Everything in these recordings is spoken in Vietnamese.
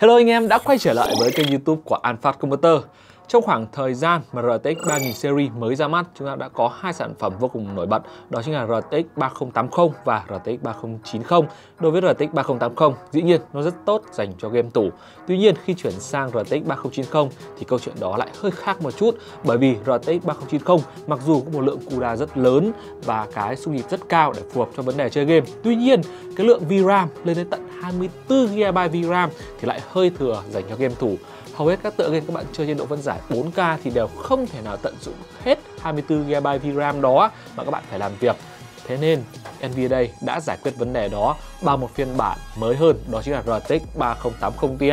Hello anh em đã quay trở lại với kênh youtube của Alphard Computer trong khoảng thời gian mà RTX 3000 series mới ra mắt, chúng ta đã có hai sản phẩm vô cùng nổi bật, đó chính là RTX 3080 và RTX 3090. Đối với RTX 3080, dĩ nhiên nó rất tốt dành cho game tủ. Tuy nhiên khi chuyển sang RTX 3090 thì câu chuyện đó lại hơi khác một chút, bởi vì RTX 3090 mặc dù có một lượng CUDA rất lớn và cái xung nhịp rất cao để phù hợp cho vấn đề chơi game. Tuy nhiên, cái lượng VRAM lên đến tận 24GB VRAM thì lại hơi thừa dành cho game thủ hầu hết các tựa game các bạn chơi trên độ phân giải 4K thì đều không thể nào tận dụng hết 24GB VRAM đó mà các bạn phải làm việc. Thế nên, Nvidia đây đã giải quyết vấn đề đó bằng một phiên bản mới hơn, đó chính là RTX 3080 Ti,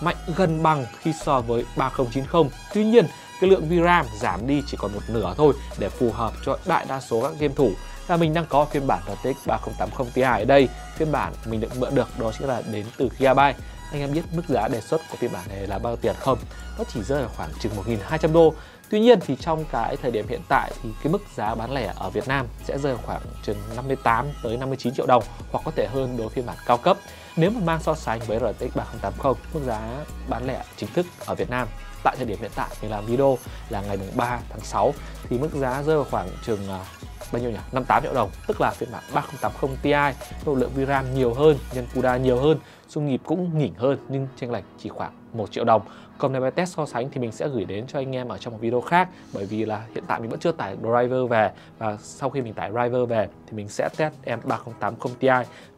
mạnh gần bằng khi so với 3090. Tuy nhiên, cái lượng VRAM giảm đi chỉ còn một nửa thôi để phù hợp cho đại đa số các game thủ và mình đang có phiên bản RTX 3080 Ti ở đây, phiên bản mình được mượn được, đó chính là đến từ Gigabyte anh em biết mức giá đề xuất của phiên bản này là bao nhiêu tiền không? Nó chỉ rơi vào khoảng chừng 1.200 đô. Tuy nhiên thì trong cái thời điểm hiện tại thì cái mức giá bán lẻ ở Việt Nam sẽ rơi vào khoảng chừng 58 tới 59 triệu đồng hoặc có thể hơn đối với phiên bản cao cấp. Nếu mà mang so sánh với RTX 3080, mức giá bán lẻ chính thức ở Việt Nam tại thời điểm hiện tại mình làm video là ngày 3 tháng 6 thì mức giá rơi vào khoảng chừng à, bao nhiêu nhỉ? 58 triệu đồng, tức là phiên bản 3080 Ti, độ lượng VRAM nhiều hơn, nhân CUDA nhiều hơn, xung nhịp cũng nhỉnh hơn nhưng chênh lệch chỉ khoảng 1 triệu đồng. Còn nếu test so sánh thì mình sẽ gửi đến cho anh em ở trong một video khác bởi vì là hiện tại mình vẫn chưa tải driver về và sau khi mình tải driver về thì mình sẽ test em 3080 Ti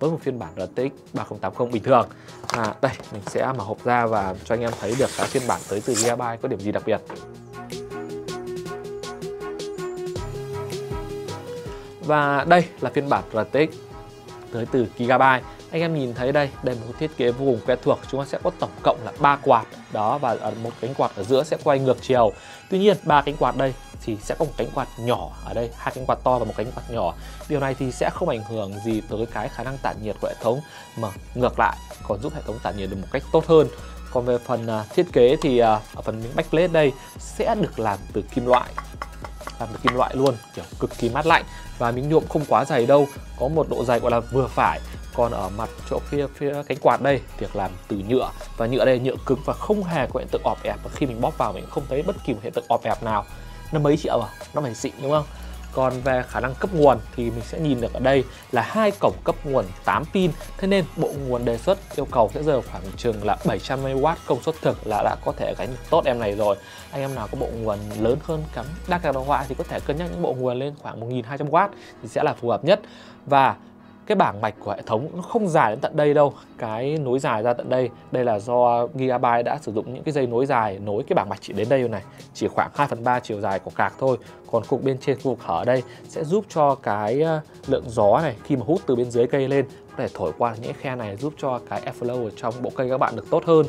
với một phiên bản RTX 3080 bình thường. À, đây mình sẽ mở hộp ra và cho anh em thấy được cái phiên bản tới từ Gigabyte có điểm gì đặc biệt. Và đây là phiên bản RTX tới từ Gigabyte. Anh em nhìn thấy đây đây là một thiết kế vô cùng quen thuộc. Chúng ta sẽ có tổng cộng là ba quạt. Đó, và một cánh quạt ở giữa sẽ quay ngược chiều. Tuy nhiên, ba cánh quạt đây thì sẽ có một cánh quạt nhỏ ở đây. Hai cánh quạt to và một cánh quạt nhỏ. Điều này thì sẽ không ảnh hưởng gì tới cái khả năng tản nhiệt của hệ thống, mà ngược lại còn giúp hệ thống tản nhiệt được một cách tốt hơn. Còn về phần à, thiết kế thì à, ở phần miếng backplate đây sẽ được làm từ kim loại làm từ kim loại luôn, kiểu cực kỳ mát lạnh. Và miếng nhuộm không quá dày đâu, có một độ dày gọi là vừa phải. Còn ở mặt chỗ phía phía cánh quạt đây, việc làm từ nhựa. Và nhựa đây nhựa cứng và không hề có hiện tượng ọp ẹp. Và khi mình bóp vào mình không thấy bất kỳ một hiện tượng ọp ẹp nào. Nó mấy triệu à? Nó phải xịn, đúng không? Còn về khả năng cấp nguồn thì mình sẽ nhìn được ở đây là hai cổng cấp nguồn 8 pin. Thế nên bộ nguồn đề xuất yêu cầu sẽ rơi khoảng chừng là 700W công suất thực là đã có thể gánh tốt em này rồi. Anh em nào có bộ nguồn lớn hơn cắm đa cả đồ họa thì có thể cân nhắc những bộ nguồn lên khoảng 1200W thì sẽ là phù hợp nhất. Và cái bảng mạch của hệ thống nó không dài đến tận đây đâu, cái nối dài ra tận đây. Đây là do Gigabyte đã sử dụng những cái dây nối dài nối cái bảng mạch chỉ đến đây này. Chỉ khoảng 2 phần 3 chiều dài của cạc thôi. Còn cục bên trên, cục hở đây sẽ giúp cho cái ờ, lượng gió này khi mà hút từ bên dưới cây lên có thể thổi qua những khe này, giúp cho cái airflow ở trong bộ cây các bạn được tốt hơn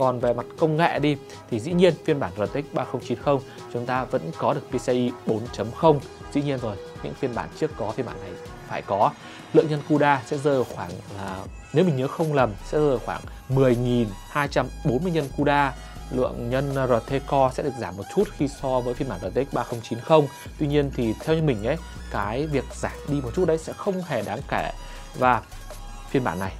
còn về mặt công nghệ đi, thì dĩ nhiên phiên bản RTX 3090 chúng ta vẫn có được PCIe 4.0 dĩ nhiên rồi, những phiên bản trước có, phiên bản này phải có. Lượng nhân CUDA sẽ rơi vào khoảng là, nếu mình nhớ không lầm, sẽ rơi vào khoảng 10.240 nhân CUDA. Lượng nhân RT Core sẽ được giảm một chút khi so với phiên bản RTX 3090 Tuy nhiên thì theo như mình ấy, cái việc giảm đi một chút đấy sẽ không hề đáng kể. Và phiên bản này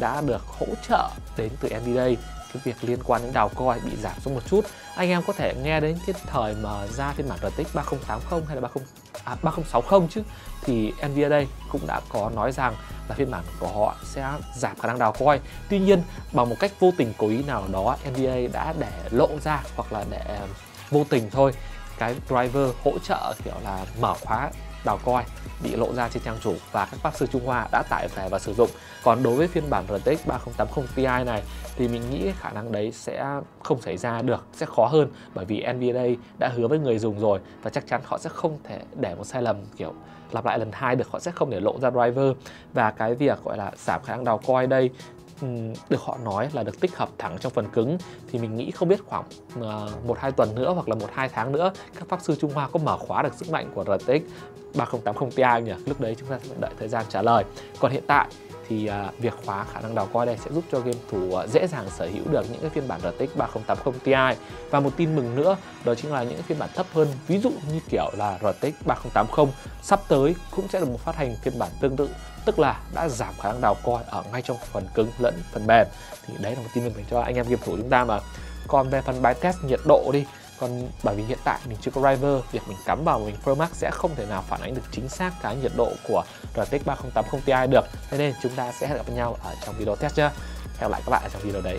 đã được hỗ trợ đến từ NVIDIA cái việc liên quan đến đào coi bị giảm xuống một chút. Anh em có thể nghe đến cái thời mà ra phiên bản RTX 3080 hay là 30 à, 3060 chứ. Thì Nvidia đây cũng đã có nói rằng là phiên bản của họ sẽ giảm khả năng đào coi. Tuy nhiên bằng một cách vô tình cố ý nào đó Nvidia đã để lộ ra hoặc là để vô tình thôi. Cái driver hỗ trợ kiểu là mở khóa đào coi bị lộ ra trên trang chủ và các bác sư Trung Hoa đã tải về và sử dụng. Còn đối với phiên bản RTX 3080 Ti này thì mình nghĩ khả năng đấy sẽ không xảy ra được, sẽ khó hơn bởi vì Nvidia đã hứa với người dùng rồi và chắc chắn họ sẽ không thể để một sai lầm kiểu lặp lại lần hai được, họ sẽ không để lộ ra driver và cái việc gọi là giảm khả năng đào coi đây Ừ, được họ nói là được tích hợp thẳng trong phần cứng thì mình nghĩ không biết khoảng ờ, một hai tuần nữa hoặc là một hai tháng nữa, các pháp sư Trung Hoa có mở khóa được sức mạnh của RTX 3080 Ti nhỉ? Lúc đấy chúng ta sẽ đợi thời gian trả lời. Còn hiện tại thì à, việc khóa khả năng đào coi đây sẽ giúp cho game thủ à, dễ dàng sở hữu được những cái phiên bản RTX 3080 Ti. Và một tin mừng nữa, đó chính là những phiên bản thấp hơn, ví dụ như kiểu là RTX 3080 sắp tới cũng sẽ được một phát hành phiên bản tương tự, tức là đã giảm khả năng đào coi ở ngay trong phần cứng lẫn phần mềm. Thì đấy là một tin mừng dành cho anh em game thủ chúng ta mà. Còn về phần bài test nhiệt độ đi còn bởi vì hiện tại mình chưa có driver, việc mình cắm vào mình Pro Max sẽ không thể nào phản ánh được chính xác cái nhiệt độ của RTX 3080 Ti được. Thế nên chúng ta sẽ hẹn gặp nhau ở trong video test nhé hẹn lại các bạn ở trong video đấy.